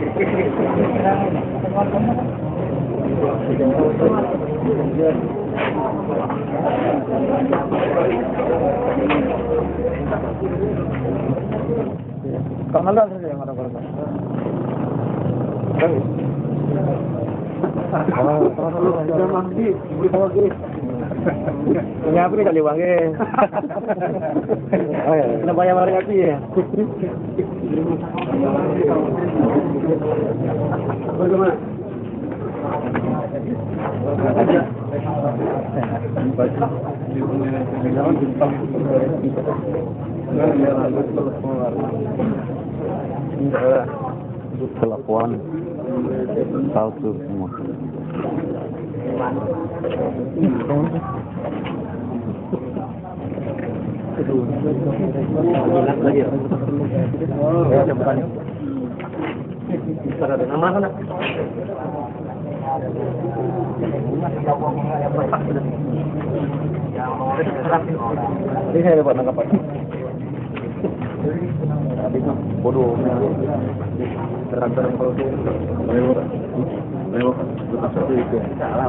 Kak Nalda saja yang ada berapa? Punya apa ni tak lewat ke? Oh ya, kena bayar barang api ya. الأقوال خاصة Thank you. Ada nama sana. Ini saya dapat nangkap tu bodoh. Terang-terang kalau tu. Lewat. Lewat. Lepas itu itu. Salah.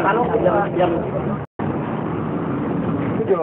Kalau yang yang itu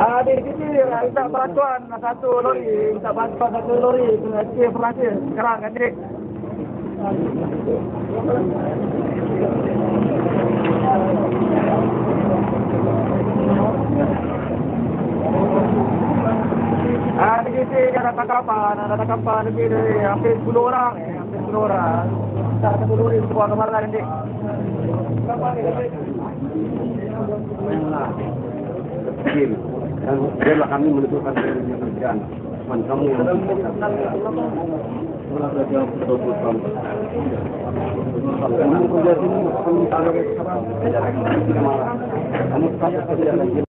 Ah, di sini minta bantuan satu lori, minta bantuan satu lori, ke Perancis sekarang kan dik. Ah, di sini ada tangkapan, ada tangkapan lebih dari hampir 10 orang, eh, hampir 10 orang. Dik? Kecil. Dan biarlah kami menentukan kerjaan. Cuman kamu yang kamu kerja sini, kamu ada kamu saja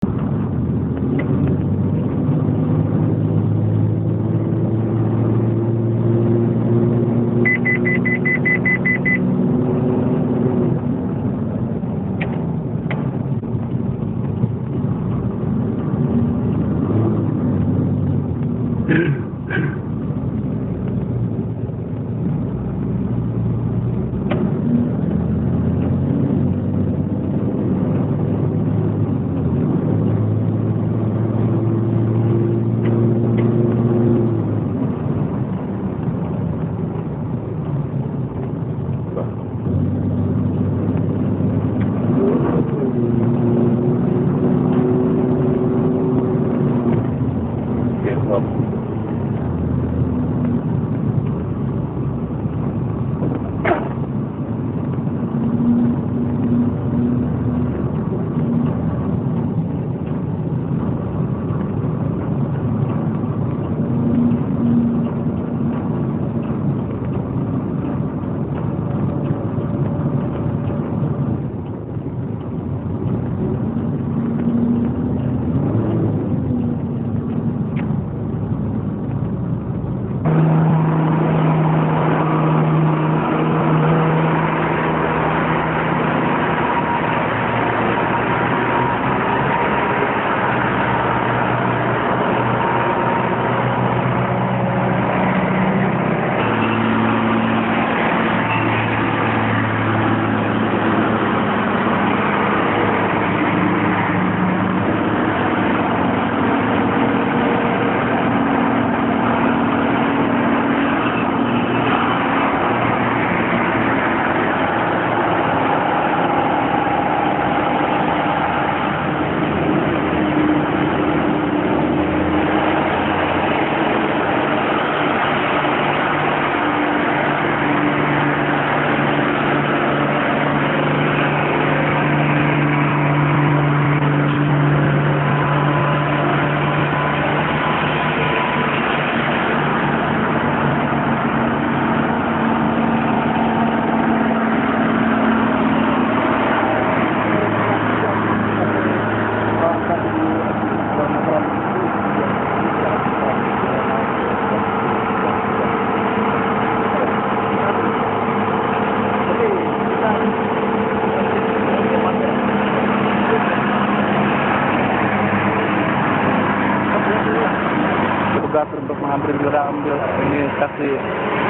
bergerak ambil ini kasih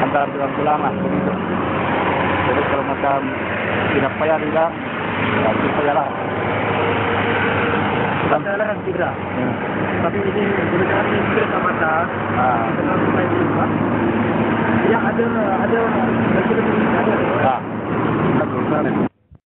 antara dengan ulama begitu. Jadi kalau macam ya, lah. Lah tidak payah dia, ya, tidak payah lah. Masalah yang segera. Tapi ini berusaha ini segera tak mata. Dengan ah. supaya berubah. Ya ada ada ada ada. Ah. Tak berubah.